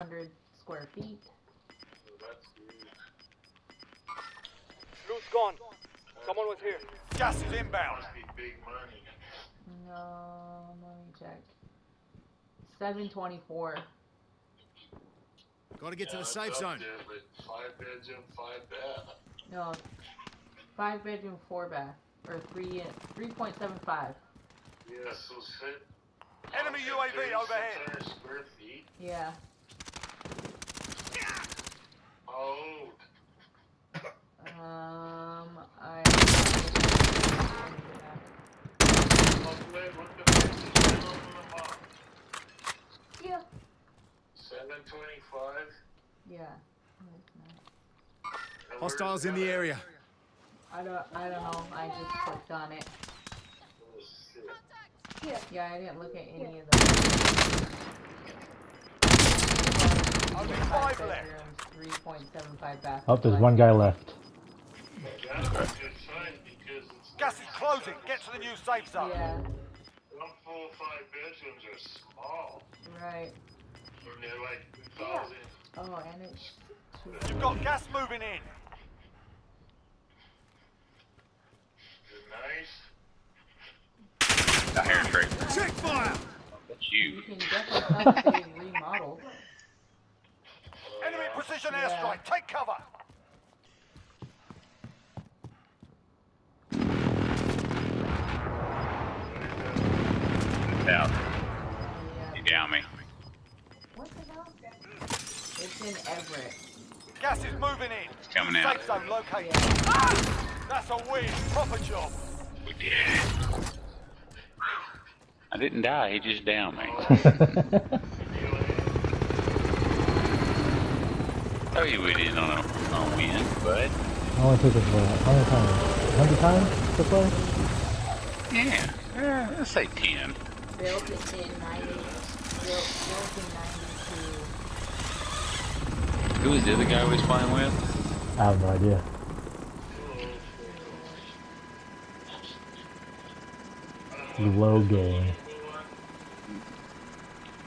100 square feet. Loot's gone. Someone was here. Gas is inbound. Must be big. No, let me check. 724. Got to get to the safe zone. there, Five bedroom, five bath. No, five bedroom, four bath, or three 3.75. Yeah, so sit. Enemy UAV overhead. square feet. Yeah. Oh, Um, I. Buffalo, what the fuck is that on the map? Yeah. Seven twenty-five. Yeah. Hostiles in the area. I don't. I don't know. I just clicked on it. Shit. Yeah, I didn't look at any of them. Only Five five left. 3.75 bath. Oh, there's one guy left. That's a good sign because it's. Gas is closing. Get to the new safe zone. Yeah. One full five bedrooms are small. Right. And they're like two thousand. Oh, and it's. You've got gas moving in. They're nice. Not here, Trey. Check fire! That's You you. can definitely tell if they remodeled. Enemy precision Yeah. airstrike. Take cover. Out. Yeah. You down me. What the hell? It's in Everett. Gas is moving in. It's coming out. Safe zone located. Yeah. That's a win. Proper job. We did it. I didn't die, he just downed me. Thought you would in on a, on a win, but I only took it for how many times? Hundred times so far? yeah, yeah let's say 10. Built in 90. Built, built in 92. Who was the other guy we was playing with? I have no idea. Low game.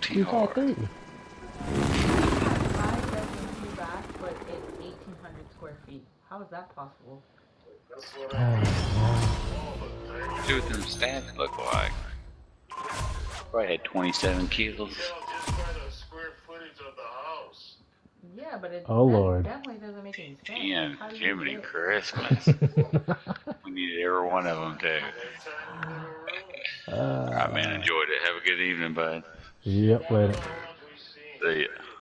You TR. got three. Two bath, but it's 1,800 square feet. How is that possible? That's what Oh, I. man. See what them stats look like. Probably had 27 kills. Yeah, just by the square footage of the house. Yeah, but it Oh, that Lord. definitely doesn't make any sense. Damn, How do you Jiminy Christmas. we needed every one of them too. Every time you go to a room. Uh, Alright man, enjoyed it. Have a good evening, bud. Yep, later. How much we seen? See ya.